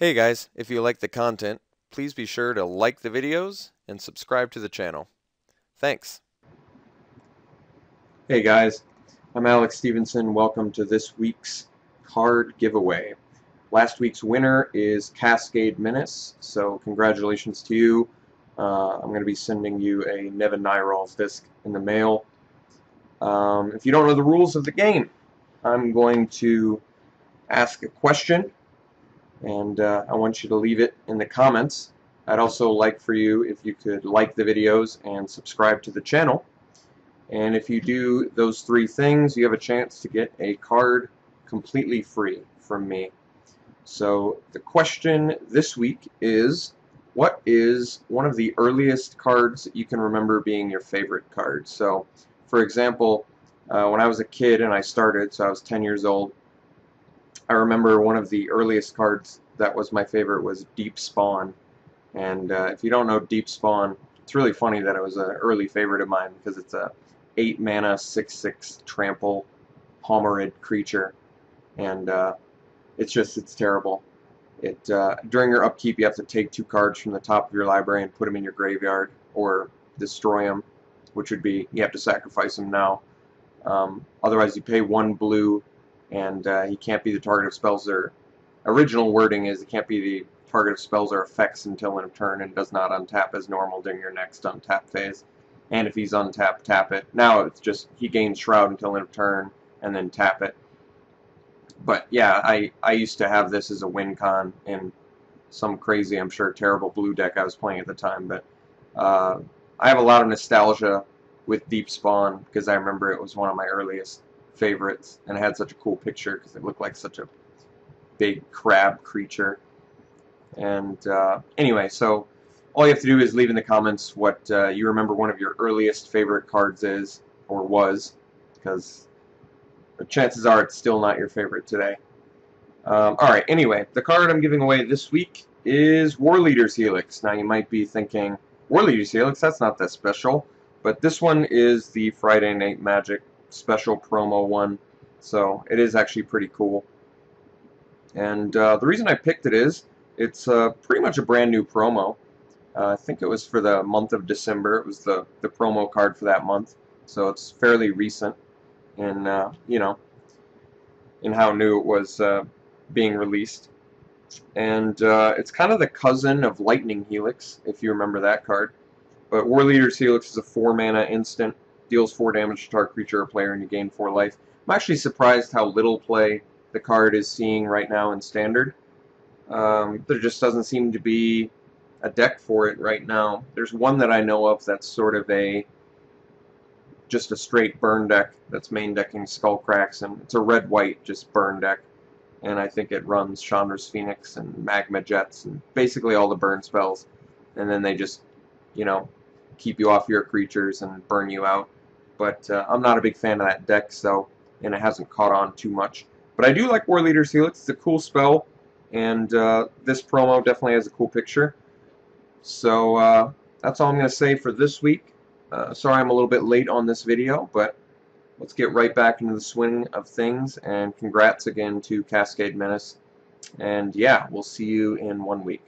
Hey guys, if you like the content, please be sure to like the videos and subscribe to the channel. Thanks. Hey guys, I'm Alex Stephenson. Welcome to this week's card giveaway. Last week's winner is Cascade Menace, so congratulations to you. Uh, I'm going to be sending you a Nevinyrral's Disk in the mail. Um, if you don't know the rules of the game, I'm going to ask a question and uh, I want you to leave it in the comments. I'd also like for you if you could like the videos and subscribe to the channel. And if you do those three things, you have a chance to get a card completely free from me. So the question this week is, what is one of the earliest cards that you can remember being your favorite card? So, for example, uh, when I was a kid and I started, so I was 10 years old, I remember one of the earliest cards that was my favorite was Deep Spawn. And uh, if you don't know Deep Spawn, it's really funny that it was an early favorite of mine because it's a 8 mana 6-6 trample Homarid creature. And uh, it's just, it's terrible. It uh, During your upkeep, you have to take two cards from the top of your library and put them in your graveyard or destroy them, which would be, you have to sacrifice them now. Um, otherwise, you pay one blue and uh, he can't be the target of spells or original wording is he can't be the target of spells or effects until end of turn and does not untap as normal during your next untap phase. And if he's untapped, tap it. Now it's just he gains Shroud until end of turn and then tap it. But yeah, I, I used to have this as a win con in some crazy, I'm sure, terrible blue deck I was playing at the time. But uh, I have a lot of nostalgia with Deep Spawn because I remember it was one of my earliest favorites, and it had such a cool picture because it looked like such a big crab creature. And uh, anyway, so all you have to do is leave in the comments what uh, you remember one of your earliest favorite cards is, or was, because chances are it's still not your favorite today. Um, Alright, anyway, the card I'm giving away this week is Warleader's Helix. Now you might be thinking, Warleader's Helix, that's not that special. But this one is the Friday Night Magic special promo one. So it is actually pretty cool. And uh, the reason I picked it is it's uh, pretty much a brand new promo. Uh, I think it was for the month of December. It was the, the promo card for that month. So it's fairly recent and uh, you know, in how new it was uh, being released. And uh, it's kind of the cousin of Lightning Helix, if you remember that card. But Warleader's Helix is a 4 mana instant deals 4 damage to target creature or player and you gain 4 life. I'm actually surprised how little play the card is seeing right now in Standard. Um, there just doesn't seem to be a deck for it right now. There's one that I know of that's sort of a just a straight burn deck that's main decking Skullcracks, and it's a red-white just burn deck. And I think it runs Chandra's Phoenix and Magma Jets and basically all the burn spells. And then they just, you know, keep you off your creatures and burn you out but uh, I'm not a big fan of that deck, so and it hasn't caught on too much. But I do like Warleader's Helix. It's a cool spell, and uh, this promo definitely has a cool picture. So uh, that's all I'm going to say for this week. Uh, sorry I'm a little bit late on this video, but let's get right back into the swing of things, and congrats again to Cascade Menace. And yeah, we'll see you in one week.